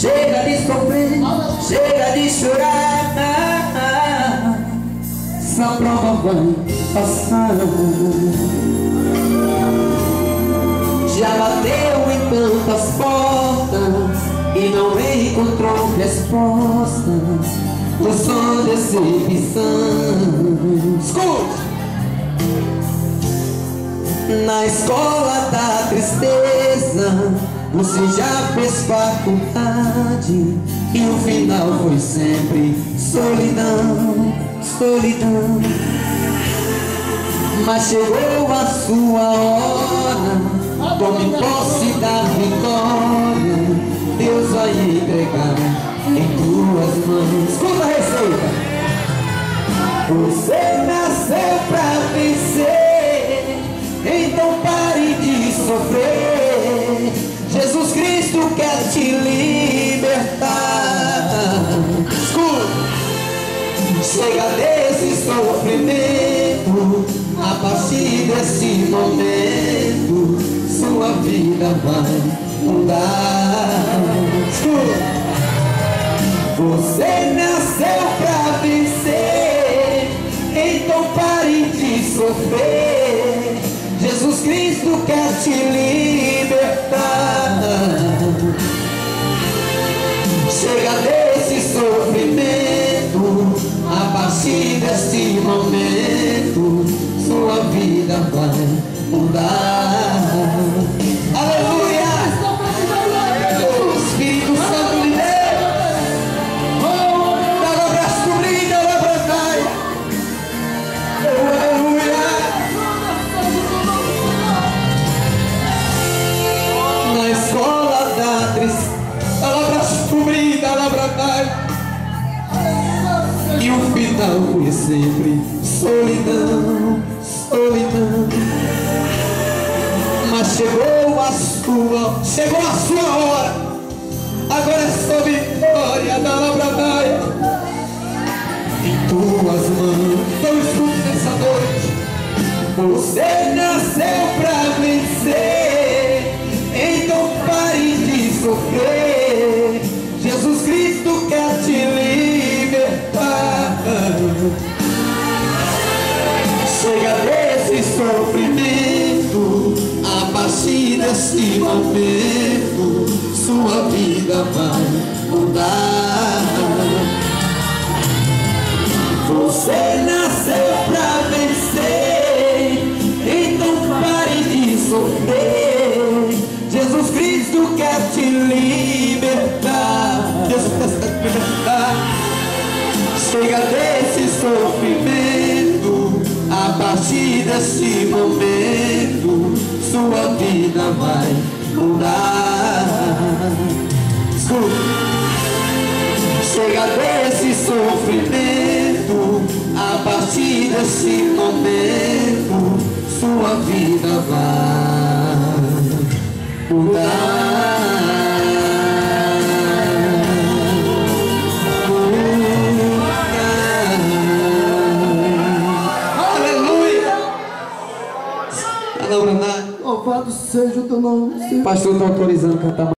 Chega de sofrer, chega de chorar. Essa prova vai passar. Respostas. Foi só decepção. Escute! Na escola da tristeza Você já fez faculdade E o final foi sempre solidão, solidão Mas chegou a sua hora Tome posse da vitória Deus vai entregar em tuas mãos. Escuta a receita. Você nasceu pra vencer Então pare de sofrer. Jesus Cristo quer te libertar. Escuta. Chega desse sofrimento A partir desse momento. Sua vida vai mudar. Escuta Você nasceu pra vencer Então pare de sofrer. Jesus Cristo quer te libertar. Chega desse sofrimento A partir desse momento Sua vida vai mudar tristeza Palavras cobridas, palavra E o final foi sempre solidão, solidão Mas chegou a sua, chegou a sua hora. Agora é só vitória da Labradaia Em tuas mãos, então escute nessa noite Você nasceu Chega desse sofrimento A partir desse momento Sua vida vai mudar. Você nasceu pra vencer Então pare de sofrer. Jesus Cristo quer te libertar Jesus quer te libertar. Chega desse sofrimento partir desse momento Sua vida vai mudar. Escuta. Chega desse sofrimento A partir desse momento Sua vida vai mudar seja o teu nome, Senhor. Pastor, estou autorizando cantar